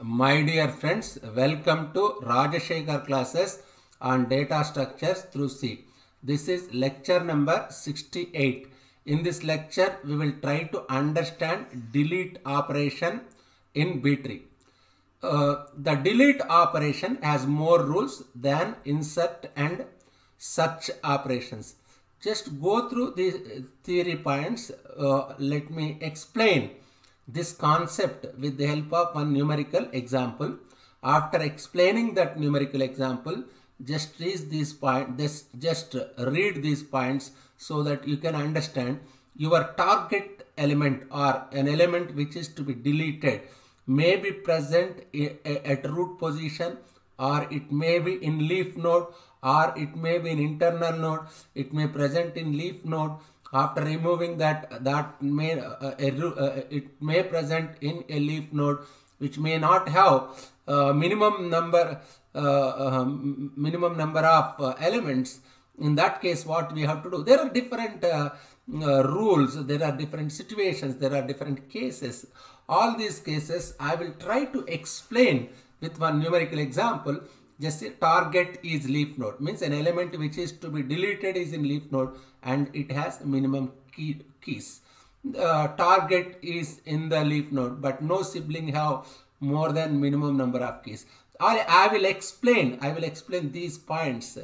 My dear friends, welcome to Rajasekhar classes on data structures through C. This is lecture number 68. In this lecture, we will try to understand delete operation in B-tree. Uh, the delete operation has more rules than insert and search operations. Just go through these theory points. Uh, let me explain this concept with the help of one numerical example. After explaining that numerical example, just read these points, just read these points so that you can understand your target element or an element which is to be deleted may be present at root position or it may be in leaf node or it may be in internal node it may present in leaf node after removing that that may uh, uh, it may present in a leaf node which may not have uh, minimum number um, minimum number of elements. In that case what we have to do there are different rules there are different situations there are different cases. All these cases I will try to explain with one numerical example just say target is leaf node. Means an element which is to be deleted is in leaf node and it has minimum key, keys. Uh, target is in the leaf node but no sibling have more than minimum number of keys. I, I will explain I will explain these points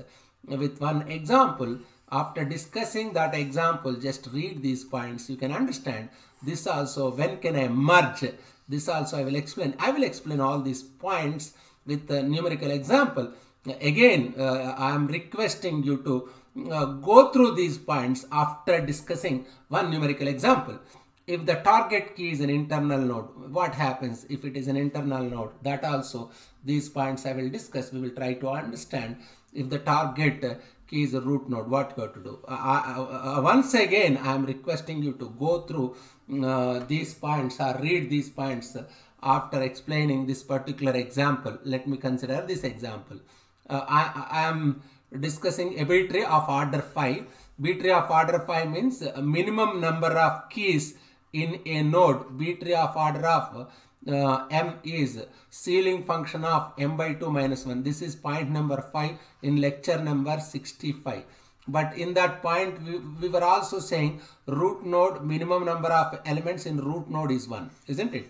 with one example. After discussing that example just read these points. You can understand. This also when can I merge? This also I will explain. I will explain all these points with a numerical example. Again uh, I am requesting you to uh, go through these points after discussing one numerical example. If the target key is an internal node what happens? If it is an internal node that also these points I will discuss. We will try to understand if the target key is a root node what you have to do. Uh, once again I am requesting you to go through these points or read these points after explaining this particular example let me consider this example. Uh, I, I am discussing a B tree of order 5 B tree of order 5 means minimum number of keys in a node. B tree of order of uh, m is ceiling function of m by 2 minus 1 this is point number 5 in lecture number 65 but in that point we, we were also saying root node minimum number of elements in root node is 1 isn't it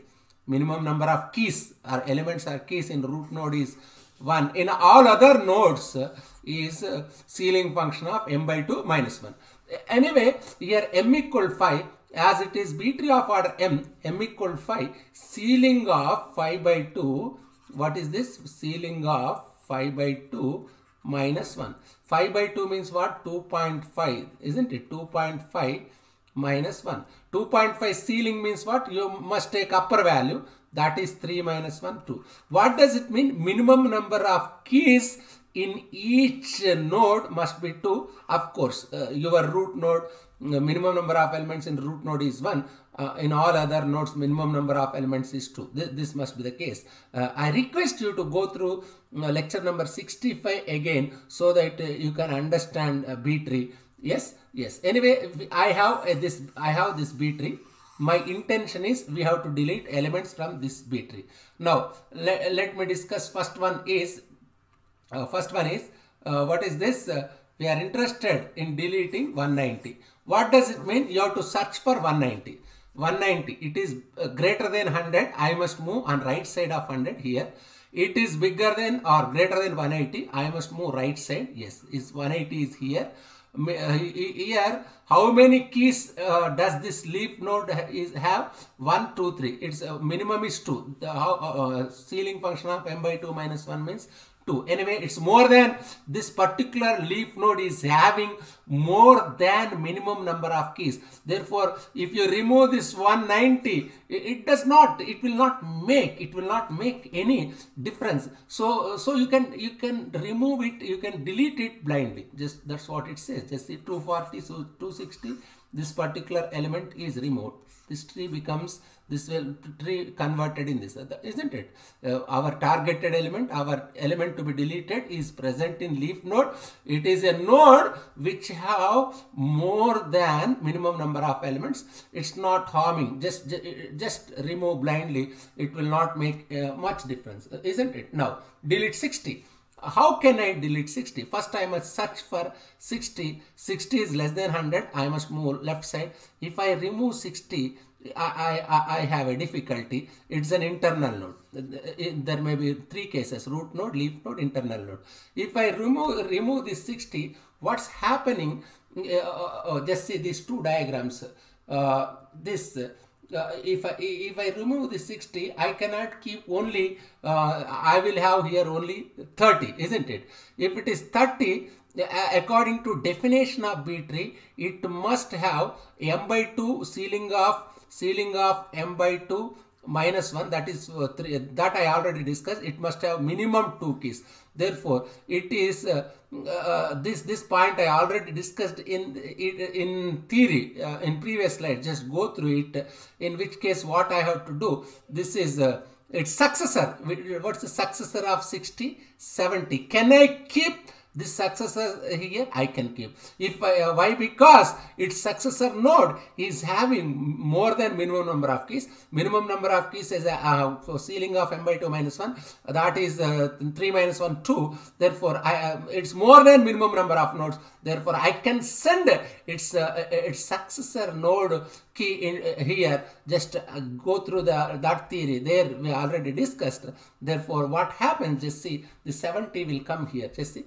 minimum number of keys or elements or keys in root node is 1 in all other nodes uh, is uh, ceiling function of m by 2 minus 1 anyway here m equal 5 as it is b tree of order m m equal 5 ceiling of 5 by 2 what is this? Ceiling of 5 by 2 minus 1 5 by 2 means what? 2.5 isn't it? 2.5 minus 1 2.5 ceiling means what? You must take upper value. That is 3 minus 1 2 what does it mean? Minimum number of keys in each node must be 2 of course uh, your root node uh, minimum number of elements in root node is 1 uh, in all other nodes minimum number of elements is 2 this, this must be the case. Uh, i request you to go through lecture number 65 again so that you can understand b tree yes yes. Anyway i have this i have this b tree my intention is we have to delete elements from this b tree now let, let me discuss first one is uh, first one is uh, what is this? Uh, we are interested in deleting 190 what does it mean? You have to search for 190 190 it is greater than 100 i must move on right side of 100 here. It is bigger than or greater than 180 i must move right side. Yes is 180 is here here how many keys uh, does this leaf node is have? 1 2 3 its uh, minimum is 2 the how, uh, ceiling function of m by 2 minus 1 means 2 anyway it's more than this particular leaf node is having more than minimum number of keys. Therefore if you remove this 190 it does not it will not make it will not make any difference. So uh, so you can you can remove it you can delete it blindly. Just that's what it says. Just see 240 so 260 this particular element is removed this tree becomes this will tree converted in this. Isn't it? Uh, our targeted element our element to be deleted is present in leaf node. It is a node which have more than minimum number of elements. It's not harming just just remove blindly. It will not make uh, much difference isn't it? Now delete 60 how can I delete 60? First I must search for 60. 60 is less than 100. I must move left side. If I remove 60, I, I, I have a difficulty. It's an internal node. There may be three cases, root node, leaf node, internal node. If I remove, remove this 60, what's happening, uh, uh, uh just see these two diagrams. Uh, this, uh, if, I, if I remove the 60, I cannot keep only, uh, I will have here only 30, isn't it? If it is 30, according to definition of B tree, it must have m by 2 ceiling of ceiling of m by 2 minus 1 that is uh, three, that I already discussed. It must have minimum 2 keys. Therefore it is uh, uh, this this point I already discussed in in theory uh, in previous slide. Just go through it. In which case what I have to do this is uh, its successor. What's the successor of 60 70 can I keep this successor here I can keep. If I, uh, why? Because its successor node is having more than minimum number of keys. Minimum number of keys is a uh, ceiling of m by 2 minus 1. That is uh, 3 minus 1, 2. Therefore, I, uh, it's more than minimum number of nodes. Therefore, I can send its, uh, its successor node key in uh, here. Just go through the that theory. There we already discussed. Therefore, what happens? Just see the 70 will come here. Just see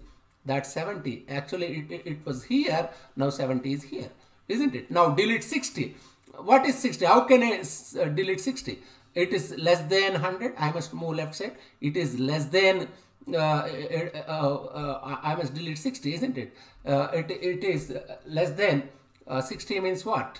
that 70 actually it, it, was here now 70 is here isn't it? Now delete 60 what is 60 how can i uh, delete 60 it is less than 100 i must move left side. It is less than uh, uh, uh, I must delete 60 isn't it? Uh, it, it is less than uh, 60 means what?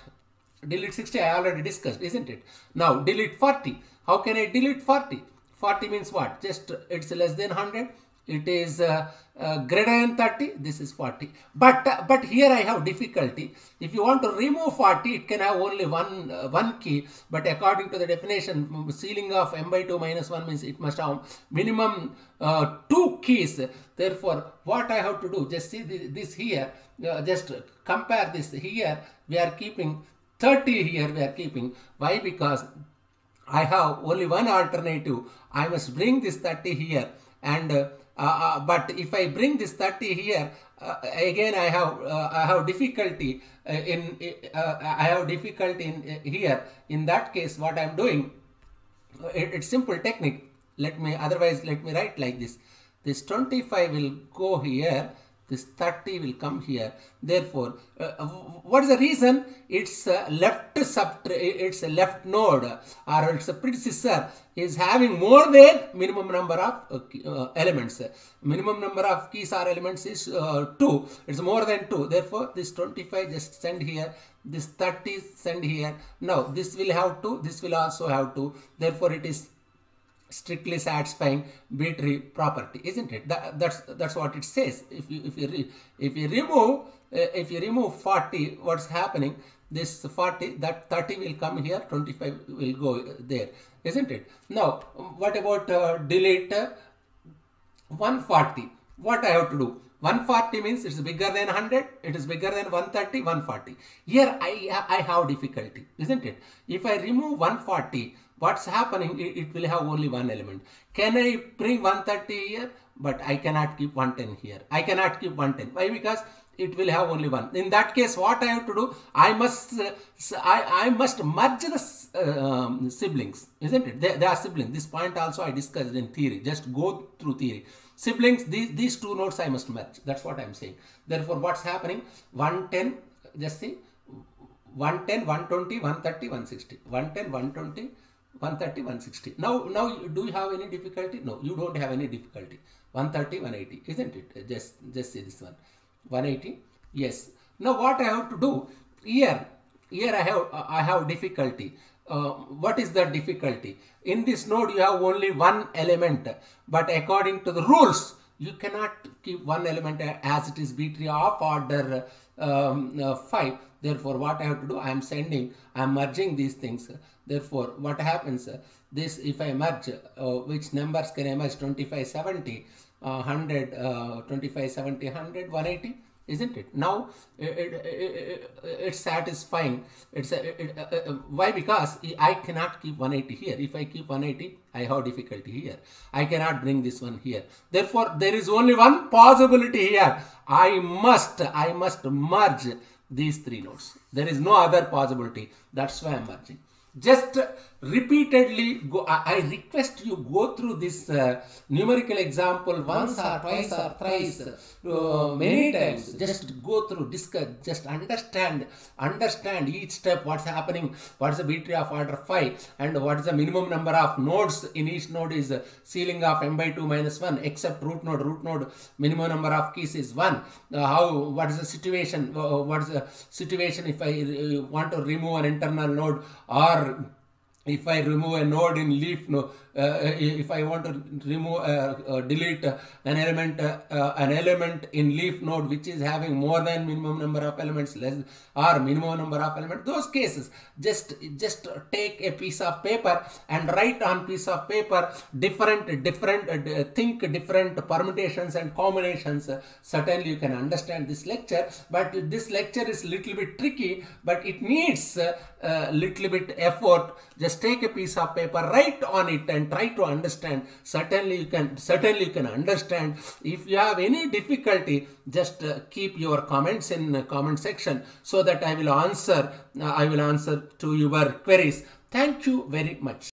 Delete 60 I already discussed isn't it? Now delete 40 how can I delete 40 40 means what? Just it's less than 100 it is uh, uh, greater than 30 this is 40 but uh, but here i have difficulty. If you want to remove 40 it can have only one uh, one key. But according to the definition ceiling of m by 2 minus 1 means it must have minimum uh, two keys. Therefore what i have to do just see this, this here uh, just compare this here. We are keeping 30 here we are keeping. Why? Because i have only one alternative. I must bring this 30 here and uh, uh, but if I bring this 30 here, uh, again I have I have difficulty in I have difficulty in here. In that case, what I am doing, it, it's simple technique. Let me otherwise let me write like this. This 25 will go here this 30 will come here. Therefore uh, what is the reason? It's left sub it's left node. Or it's predecessor is having more than minimum number of uh, uh, elements. Minimum number of keys or elements is uh, 2 it's more than 2 therefore this 25 just send here. This 30 send here. Now this will have 2 this will also have 2 therefore it is strictly satisfying B tree property, isn't it? That, that's that's what it says. If you if you re, if you remove uh, if you remove 40, what's happening? This 40, that 30 will come here, 25 will go there, isn't it? Now, what about uh, delete uh, 140? What I have to do? 140 means it's bigger than 100, it is bigger than 130, 140. Here I, I have difficulty, isn't it? If I remove 140, what's happening it, it, will have only one element. Can i bring 130 here? But i cannot keep 110 here. I cannot keep 110 why? Because it will have only one. In that case what i have to do i must uh, I, I must merge the uh, siblings isn't it? They, they are siblings. This point also i discussed in theory. Just go through theory. Siblings these these two nodes i must merge. That's what i'm saying. Therefore what's happening? 110 just see. 110 120 130 160 110 120 130 160 now now do you have any difficulty? No you don't have any difficulty. 130 180 isn't it? Just just say this one. 180 yes. Now what i have to do here here i have uh, i have difficulty. Uh, what is the difficulty? In this node you have only one element but according to the rules you cannot keep one element as it is b tree of order um, uh, 5 therefore what i have to do i am sending i am merging these things. Therefore what happens this if i merge uh, which numbers can i merge? 25 70 uh, 100 uh, 25 70 100 180 isn't it? Now it, it, it, it's satisfying. It's a, uh, why? Because i cannot keep 180 here. If i keep 180 i have difficulty here. I cannot bring this one here. Therefore there is only one possibility here. I must i must merge these three nodes. There is no other possibility. That's why i'm merging. Just repeatedly go I, I, request you go through this uh, numerical example once or twice or thrice uh, many times. just go through discuss just understand understand each step what's happening what's the b tree of order 5 and what is the minimum number of nodes. In each node is uh, ceiling of m by 2 minus 1 except root node. Root node minimum number of keys is 1 uh, how what is the situation? Uh, what is the situation if i uh, want to remove an internal node or if I remove a node in leaf no, uh, Uh, uh, if I want to remove uh, uh, delete uh, an element an element in leaf node which is having more than minimum number of elements less or minimum number of elements those cases just just take a piece of paper and write on piece of paper different different think different permutations and combinations. Certainly you can understand this lecture but this lecture is little bit tricky but it needs a little bit effort. Just take a piece of paper write on it and try to understand. Certainly you can certainly you can understand. If you have any difficulty just uh, keep your comments in the comment section so that i will answer uh, i will answer to your queries. Thank you very much